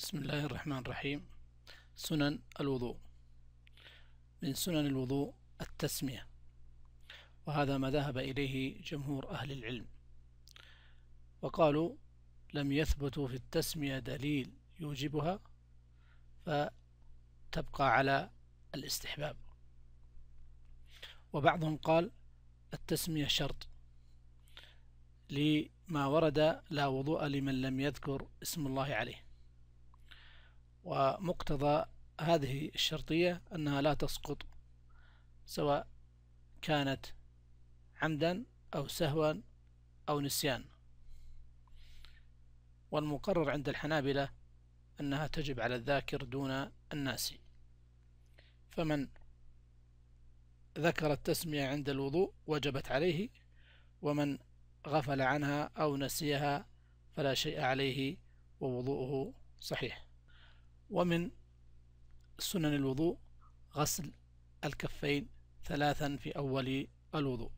بسم الله الرحمن الرحيم. سنن الوضوء. من سنن الوضوء التسمية. وهذا ما ذهب إليه جمهور أهل العلم. وقالوا لم يثبتوا في التسمية دليل يوجبها فتبقى على الاستحباب. وبعضهم قال التسمية شرط. لما ورد لا وضوء لمن لم يذكر اسم الله عليه. ومقتضى هذه الشرطية أنها لا تسقط سواء كانت عمدا أو سهوا أو نسيان والمقرر عند الحنابلة أنها تجب على الذاكر دون الناس. فمن ذكر التسمية عند الوضوء وجبت عليه ومن غفل عنها أو نسيها فلا شيء عليه ووضوءه صحيح. ومن سنن الوضوء غسل الكفين ثلاثا في أول الوضوء.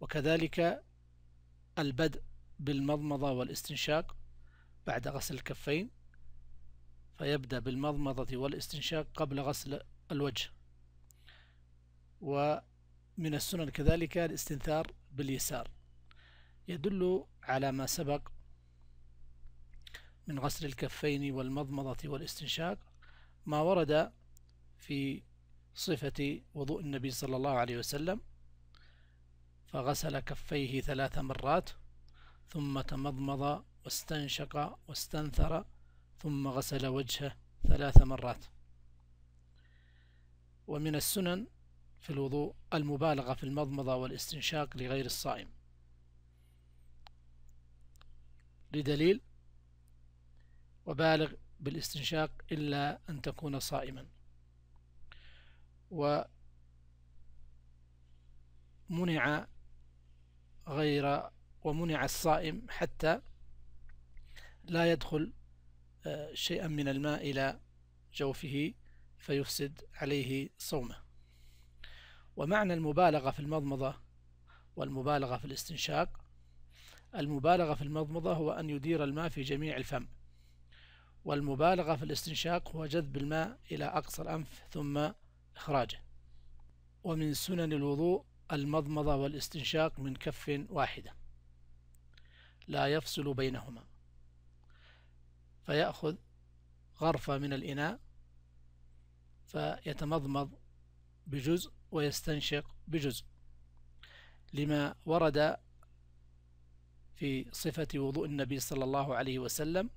وكذلك البدء بالمضمضة والاستنشاق بعد غسل الكفين فيبدأ بالمضمضة والاستنشاق قبل غسل الوجه. ومن السنن كذلك الاستنثار باليسار. يدل على ما سبق من غسل الكفين والمضمضة والاستنشاق ما ورد في صفة وضوء النبي صلى الله عليه وسلم فغسل كفيه ثلاث مرات ثم تمضمض واستنشق واستنثر ثم غسل وجهه ثلاث مرات. ومن السنن في الوضوء المبالغة في المضمضة والاستنشاق لغير الصائم. لدليل وبالغ بالاستنشاق إلا أن تكون صائما. ومنع غير ومنع الصائم حتى لا يدخل آه، شيئا من الماء إلى جوفه فيفسد عليه صومه. ومعنى المبالغة في المضمضة والمبالغة في الاستنشاق المبالغة في المضمضة هو أن يدير الماء في جميع الفم. والمبالغة في الاستنشاق هو جذب الماء إلى أقصى الأنف ثم إخراجه. ومن سنن الوضوء المضمضة والاستنشاق من كف واحدة. لا يفصل بينهما. فيأخذ غرفة من الإناء فيتمضمض بجزء ويستنشق بجزء. لما ورد في صفة وضوء النبي صلى الله عليه وسلم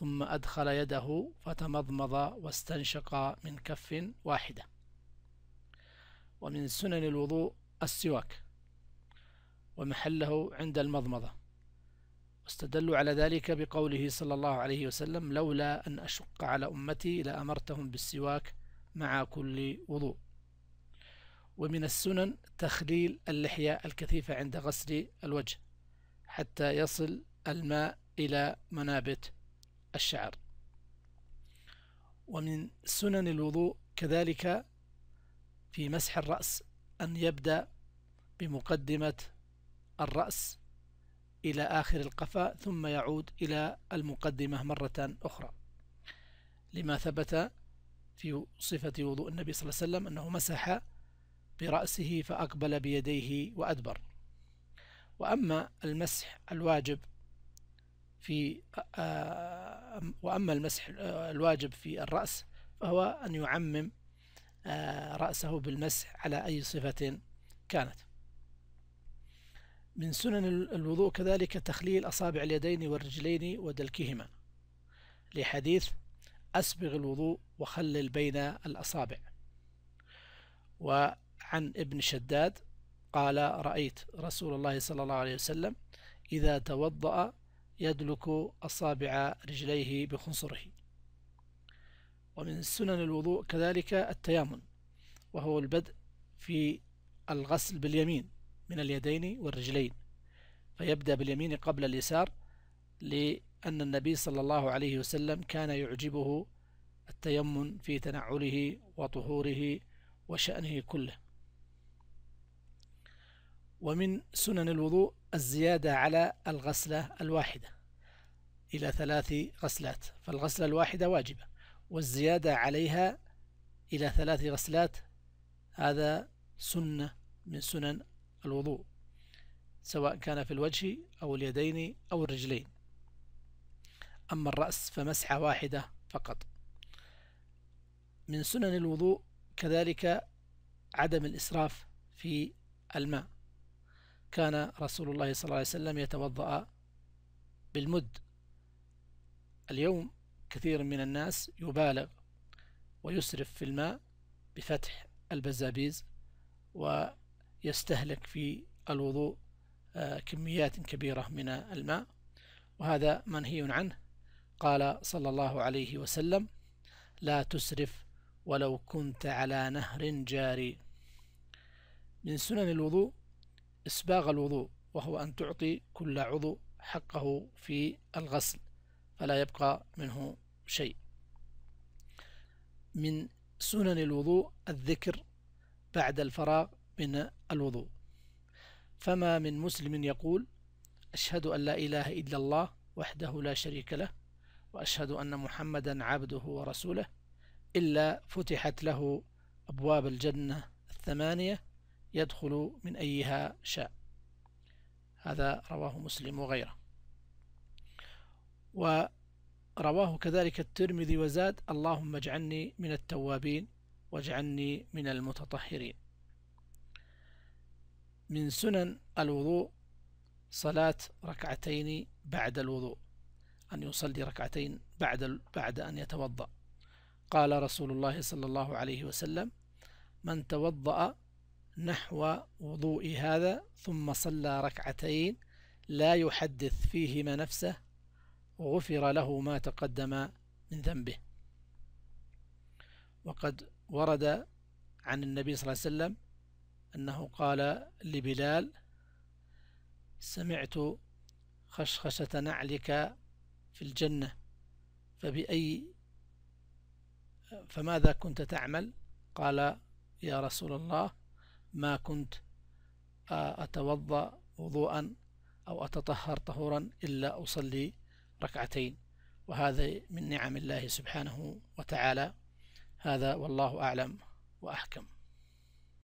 ثم أدخل يده فتمضمض واستنشق من كف واحدة ومن سنن الوضوء السواك ومحله عند المضمضة. واستدلوا على ذلك بقوله صلى الله عليه وسلم لولا أن أشق على أمتي لأمرتهم بالسواك مع كل وضوء. ومن السنن تخليل اللحية الكثيفة عند غسل الوجه حتى يصل الماء إلى منابت. الشعر. ومن سنن الوضوء كذلك في مسح الرأس أن يبدأ بمقدمة الرأس إلى آخر القفا ثم يعود إلى المقدمة مرة أخرى. لما ثبت في صفة وضوء النبي صلى الله عليه وسلم أنه مسح برأسه فأقبل بيديه وأدبر. وأما المسح الواجب في آه، وأما المسح الواجب في الرأس فهو أن يعمم آه، رأسه بالمسح على أي صفة كانت. من سنن الوضوء كذلك تخليل أصابع اليدين والرجلين ودلكهما لحديث أسبغ الوضوء وخلل بين الأصابع. وعن ابن شداد قال رأيت رسول الله صلى الله عليه وسلم إذا توضأ يدلك أصابع رجليه بخنصره. ومن سنن الوضوء كذلك التيامن وهو البدء في الغسل باليمين من اليدين والرجلين فيبدأ باليمين قبل اليسار لأن النبي صلى الله عليه وسلم كان يعجبه التيمن في تنعله وطهوره وشأنه كله. ومن سنن الوضوء الزيادة على الغسلة الواحدة إلى ثلاث غسلات فالغسلة الواحدة واجبة والزيادة عليها إلى ثلاث غسلات هذا سنة من سنن الوضوء سواء كان في الوجه أو اليدين أو الرجلين. أما الرأس فمسحة واحدة فقط. من سنن الوضوء كذلك عدم الإسراف في الماء. كان رسول الله صلى الله عليه وسلم يتوضأ بالمد. اليوم كثير من الناس يبالغ ويسرف في الماء بفتح البزابيز ويستهلك في الوضوء آه، كميات كبيرة من الماء. وهذا منهي عنه. قال صلى الله عليه وسلم لا تسرف ولو كنت على نهر جاري. من سنن الوضوء إسباغ الوضوء وهو أن تعطي كل عضو حقه في الغسل فلا يبقى منه شيء. من سنن الوضوء الذكر بعد الفراغ من الوضوء. فما من مسلم يقول أشهد أن لا إله إلا الله وحده لا شريك له وأشهد أن محمدا عبده ورسوله إلا فتحت له أبواب الجنة الثمانية يدخل من أيها شاء. هذا رواه مسلم وغيره. ورواه كذلك الترمذي وزاد اللهم اجعلني من التوابين واجعلني من المتطهرين. من سنن الوضوء صلاة ركعتين بعد الوضوء أن يصلي ركعتين بعد بعد أن يتوضأ. قال رسول الله صلى الله عليه وسلم من توضأ نحو وضوء هذا ثم صلى ركعتين لا يحدث فيهما نفسه غفر له ما تقدم من ذنبه. وقد ورد عن النبي صلى الله عليه وسلم أنه قال لبلال سمعت خشخشة نعلك في الجنة فبأي فماذا كنت تعمل؟ قال يا رسول الله ما كنت أتوضأ وضوءا أو أتطهر طهورا إلا أصلي ركعتين. وهذا من نعم الله سبحانه وتعالى. هذا والله أعلم وأحكم.